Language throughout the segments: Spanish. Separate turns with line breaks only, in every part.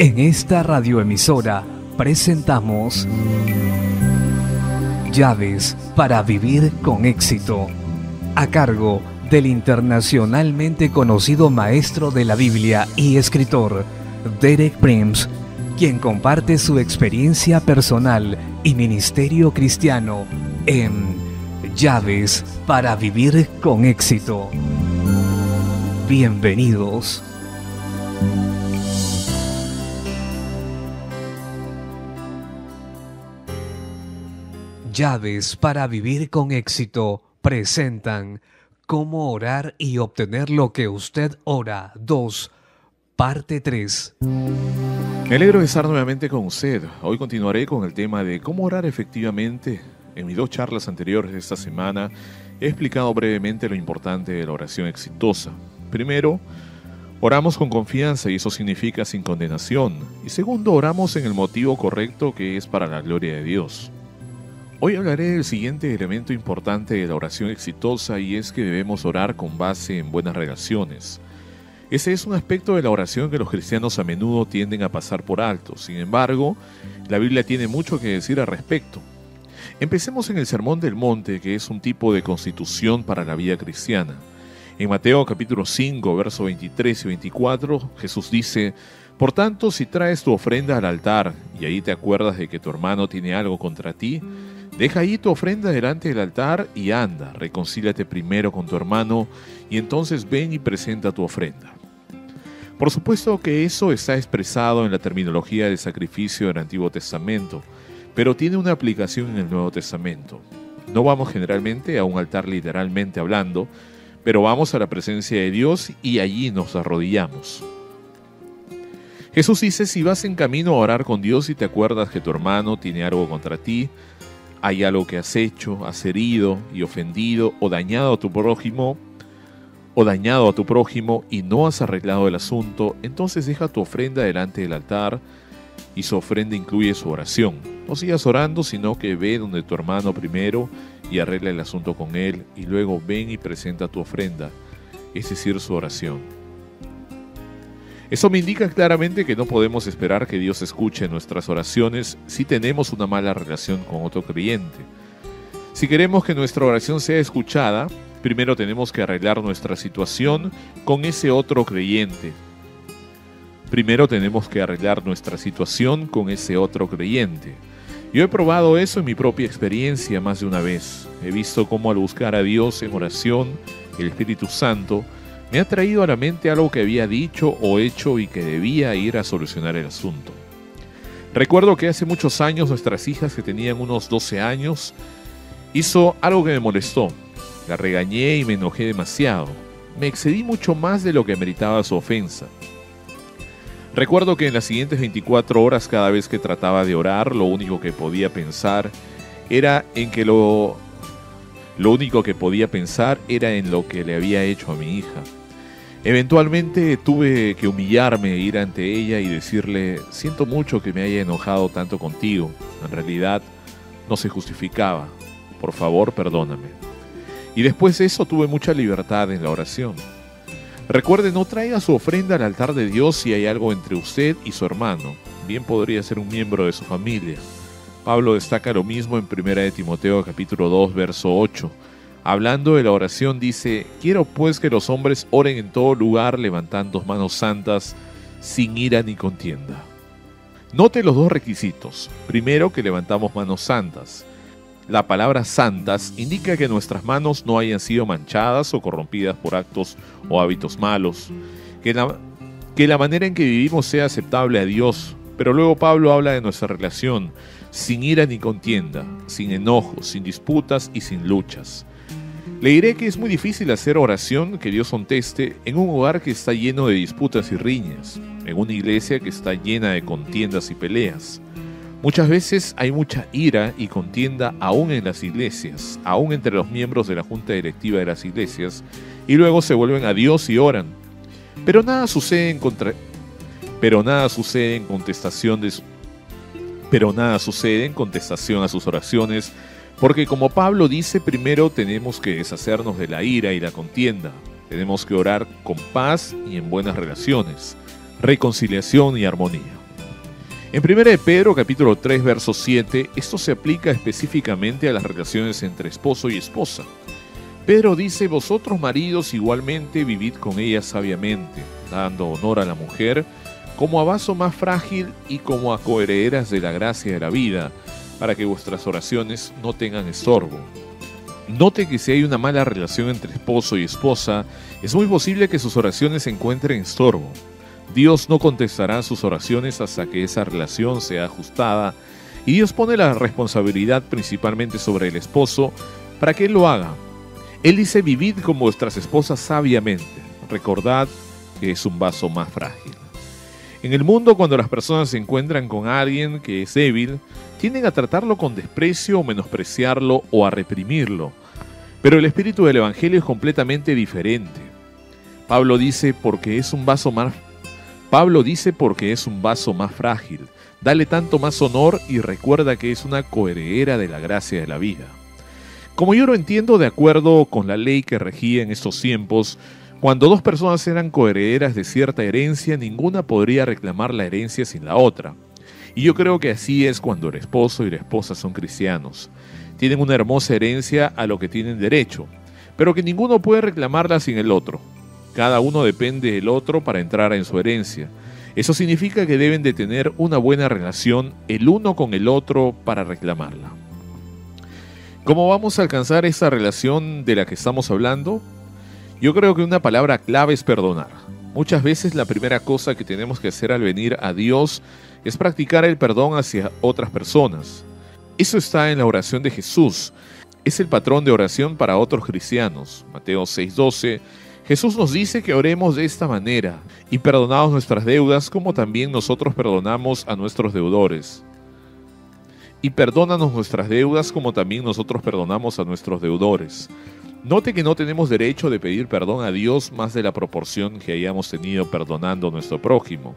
En esta radioemisora presentamos Llaves para vivir con éxito, a cargo del internacionalmente conocido maestro de la Biblia y escritor Derek Prims, quien comparte su experiencia personal y ministerio cristiano en Llaves para vivir con éxito. Bienvenidos. Llaves para vivir con éxito presentan cómo orar y obtener lo que usted ora 2, parte 3.
Me alegro de estar nuevamente con usted. Hoy continuaré con el tema de cómo orar efectivamente. En mis dos charlas anteriores de esta semana he explicado brevemente lo importante de la oración exitosa. Primero, oramos con confianza y eso significa sin condenación. Y segundo, oramos en el motivo correcto que es para la gloria de Dios. Hoy hablaré del siguiente elemento importante de la oración exitosa y es que debemos orar con base en buenas relaciones. Ese es un aspecto de la oración que los cristianos a menudo tienden a pasar por alto. Sin embargo, la Biblia tiene mucho que decir al respecto. Empecemos en el Sermón del Monte, que es un tipo de constitución para la vida cristiana. En Mateo capítulo 5, versos 23 y 24, Jesús dice, Por tanto, si traes tu ofrenda al altar y ahí te acuerdas de que tu hermano tiene algo contra ti, Deja ahí tu ofrenda delante del altar y anda, reconcíliate primero con tu hermano y entonces ven y presenta tu ofrenda. Por supuesto que eso está expresado en la terminología del sacrificio del Antiguo Testamento, pero tiene una aplicación en el Nuevo Testamento. No vamos generalmente a un altar literalmente hablando, pero vamos a la presencia de Dios y allí nos arrodillamos. Jesús dice, si vas en camino a orar con Dios y te acuerdas que tu hermano tiene algo contra ti, hay algo que has hecho, has herido y ofendido o dañado a tu prójimo, o dañado a tu prójimo y no has arreglado el asunto, entonces deja tu ofrenda delante del altar y su ofrenda incluye su oración. No sigas orando, sino que ve donde tu hermano primero y arregla el asunto con él y luego ven y presenta tu ofrenda, es decir, su oración. Eso me indica claramente que no podemos esperar que Dios escuche nuestras oraciones si tenemos una mala relación con otro creyente. Si queremos que nuestra oración sea escuchada, primero tenemos que arreglar nuestra situación con ese otro creyente. Primero tenemos que arreglar nuestra situación con ese otro creyente. Yo he probado eso en mi propia experiencia más de una vez. He visto cómo al buscar a Dios en oración, el Espíritu Santo me ha traído a la mente algo que había dicho o hecho y que debía ir a solucionar el asunto. Recuerdo que hace muchos años nuestras hijas que tenían unos 12 años hizo algo que me molestó. La regañé y me enojé demasiado. Me excedí mucho más de lo que meritaba su ofensa. Recuerdo que en las siguientes 24 horas cada vez que trataba de orar, lo único que podía pensar era en que lo lo único que podía pensar era en lo que le había hecho a mi hija. Eventualmente tuve que humillarme ir ante ella y decirle, siento mucho que me haya enojado tanto contigo. En realidad no se justificaba. Por favor, perdóname. Y después de eso tuve mucha libertad en la oración. Recuerde, no traiga su ofrenda al altar de Dios si hay algo entre usted y su hermano. Bien podría ser un miembro de su familia. Pablo destaca lo mismo en 1 de Timoteo capítulo 2, verso 8 Hablando de la oración dice, quiero pues que los hombres oren en todo lugar levantando manos santas sin ira ni contienda. Note los dos requisitos. Primero, que levantamos manos santas. La palabra santas indica que nuestras manos no hayan sido manchadas o corrompidas por actos o hábitos malos. Que la, que la manera en que vivimos sea aceptable a Dios. Pero luego Pablo habla de nuestra relación, sin ira ni contienda, sin enojos, sin disputas y sin luchas. Le diré que es muy difícil hacer oración que Dios conteste en un hogar que está lleno de disputas y riñas, en una iglesia que está llena de contiendas y peleas. Muchas veces hay mucha ira y contienda aún en las iglesias, aún entre los miembros de la junta directiva de las iglesias, y luego se vuelven a Dios y oran. Pero nada sucede en contra... pero nada sucede en contestación de pero nada sucede en contestación a sus oraciones porque como Pablo dice, primero tenemos que deshacernos de la ira y la contienda. Tenemos que orar con paz y en buenas relaciones, reconciliación y armonía. En 1 Pedro capítulo 3 verso 7, esto se aplica específicamente a las relaciones entre esposo y esposa. Pedro dice, vosotros maridos igualmente vivid con ella sabiamente, dando honor a la mujer como a vaso más frágil y como a coherederas de la gracia de la vida, para que vuestras oraciones no tengan estorbo. Note que si hay una mala relación entre esposo y esposa, es muy posible que sus oraciones encuentren estorbo. Dios no contestará sus oraciones hasta que esa relación sea ajustada y Dios pone la responsabilidad principalmente sobre el esposo para que él lo haga. Él dice, vivid con vuestras esposas sabiamente. Recordad que es un vaso más frágil. En el mundo, cuando las personas se encuentran con alguien que es débil, tienden a tratarlo con desprecio o menospreciarlo o a reprimirlo. Pero el espíritu del Evangelio es completamente diferente. Pablo dice, porque es un vaso más Pablo dice porque es un vaso más frágil, dale tanto más honor y recuerda que es una coheredera de la gracia de la vida. Como yo lo entiendo de acuerdo con la ley que regía en estos tiempos, cuando dos personas eran coherederas de cierta herencia, ninguna podría reclamar la herencia sin la otra. Y yo creo que así es cuando el esposo y la esposa son cristianos. Tienen una hermosa herencia a lo que tienen derecho, pero que ninguno puede reclamarla sin el otro. Cada uno depende del otro para entrar en su herencia. Eso significa que deben de tener una buena relación el uno con el otro para reclamarla. ¿Cómo vamos a alcanzar esa relación de la que estamos hablando? Yo creo que una palabra clave es perdonar. Muchas veces la primera cosa que tenemos que hacer al venir a Dios es practicar el perdón hacia otras personas. Eso está en la oración de Jesús. Es el patrón de oración para otros cristianos. Mateo 6:12 Jesús nos dice que oremos de esta manera y perdonamos nuestras deudas como también nosotros perdonamos a nuestros deudores. Y perdónanos nuestras deudas como también nosotros perdonamos a nuestros deudores. Note que no tenemos derecho de pedir perdón a Dios más de la proporción que hayamos tenido perdonando a nuestro prójimo.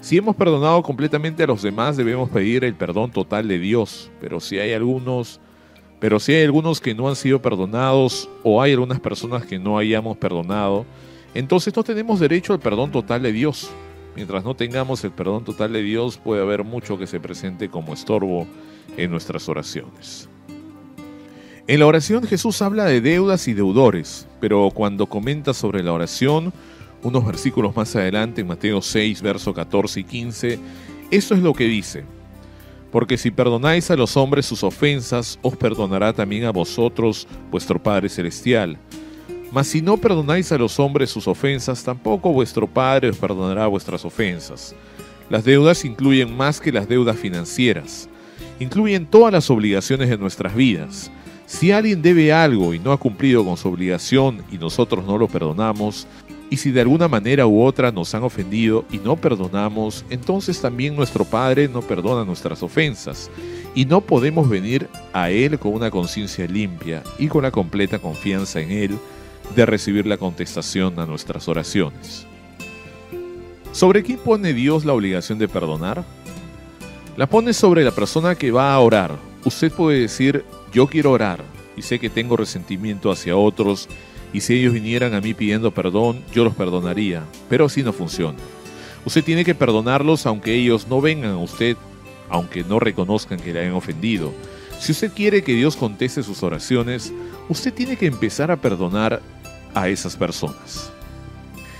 Si hemos perdonado completamente a los demás, debemos pedir el perdón total de Dios, pero si hay algunos pero si hay algunos que no han sido perdonados o hay algunas personas que no hayamos perdonado, entonces no tenemos derecho al perdón total de Dios. Mientras no tengamos el perdón total de Dios, puede haber mucho que se presente como estorbo en nuestras oraciones. En la oración Jesús habla de deudas y deudores, pero cuando comenta sobre la oración, unos versículos más adelante, en Mateo 6, versos 14 y 15, eso es lo que dice. Porque si perdonáis a los hombres sus ofensas, os perdonará también a vosotros vuestro Padre Celestial. Mas si no perdonáis a los hombres sus ofensas, tampoco vuestro Padre os perdonará vuestras ofensas. Las deudas incluyen más que las deudas financieras. Incluyen todas las obligaciones de nuestras vidas. Si alguien debe algo y no ha cumplido con su obligación y nosotros no lo perdonamos, y si de alguna manera u otra nos han ofendido y no perdonamos, entonces también nuestro Padre no perdona nuestras ofensas. Y no podemos venir a Él con una conciencia limpia y con la completa confianza en Él de recibir la contestación a nuestras oraciones. ¿Sobre quién pone Dios la obligación de perdonar? La pone sobre la persona que va a orar. Usted puede decir, yo quiero orar y sé que tengo resentimiento hacia otros y si ellos vinieran a mí pidiendo perdón, yo los perdonaría, pero así no funciona. Usted tiene que perdonarlos aunque ellos no vengan a usted, aunque no reconozcan que le hayan ofendido. Si usted quiere que Dios conteste sus oraciones, usted tiene que empezar a perdonar a esas personas.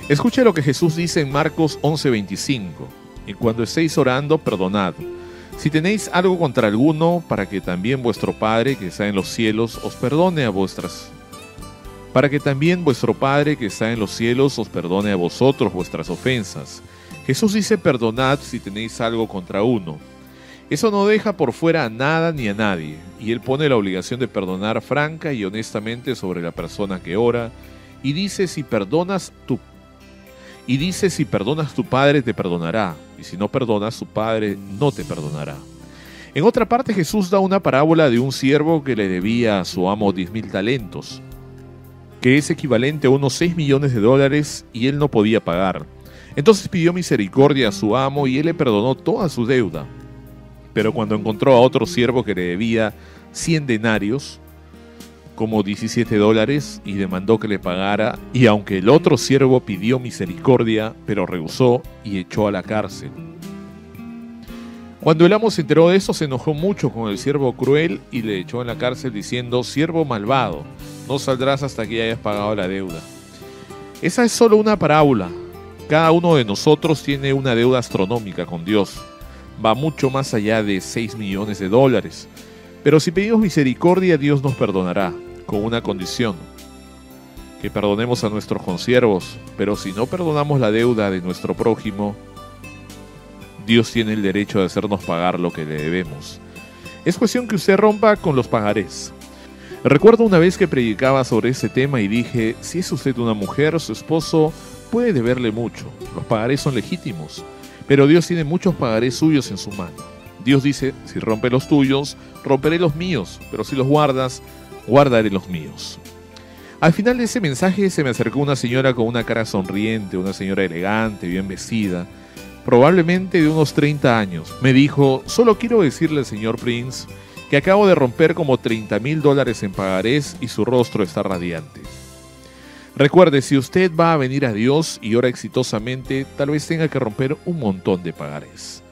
Escuche lo que Jesús dice en Marcos 11:25. Y cuando estéis orando, perdonad. Si tenéis algo contra alguno, para que también vuestro Padre que está en los cielos os perdone a vuestras para que también vuestro Padre que está en los cielos os perdone a vosotros vuestras ofensas. Jesús dice perdonad si tenéis algo contra uno. Eso no deja por fuera a nada ni a nadie, y Él pone la obligación de perdonar franca y honestamente sobre la persona que ora, y dice si perdonas tu y dice si perdonas tu padre te perdonará, y si no perdonas tu padre no te perdonará. En otra parte Jesús da una parábola de un siervo que le debía a su amo diez mil talentos que es equivalente a unos 6 millones de dólares y él no podía pagar. Entonces pidió misericordia a su amo y él le perdonó toda su deuda. Pero cuando encontró a otro siervo que le debía 100 denarios, como 17 dólares, y demandó que le pagara, y aunque el otro siervo pidió misericordia, pero rehusó y echó a la cárcel. Cuando el amo se enteró de eso, se enojó mucho con el siervo cruel y le echó en la cárcel diciendo, siervo malvado, no saldrás hasta que hayas pagado la deuda. Esa es solo una parábola. Cada uno de nosotros tiene una deuda astronómica con Dios. Va mucho más allá de 6 millones de dólares. Pero si pedimos misericordia, Dios nos perdonará, con una condición, que perdonemos a nuestros consiervos, pero si no perdonamos la deuda de nuestro prójimo, Dios tiene el derecho de hacernos pagar lo que le debemos. Es cuestión que usted rompa con los pagarés. Recuerdo una vez que predicaba sobre ese tema y dije, si es usted una mujer, su esposo puede deberle mucho. Los pagarés son legítimos, pero Dios tiene muchos pagarés suyos en su mano. Dios dice, si rompe los tuyos, romperé los míos, pero si los guardas, guardaré los míos. Al final de ese mensaje se me acercó una señora con una cara sonriente, una señora elegante, bien vestida, probablemente de unos 30 años. Me dijo, solo quiero decirle señor Prince que acabo de romper como 30 mil dólares en pagarés y su rostro está radiante. Recuerde, si usted va a venir a Dios y ora exitosamente, tal vez tenga que romper un montón de pagarés.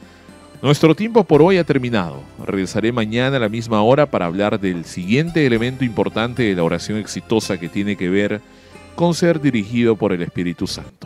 Nuestro tiempo por hoy ha terminado. Regresaré mañana a la misma hora para hablar del siguiente elemento importante de la oración exitosa que tiene que ver con ser dirigido por el Espíritu Santo.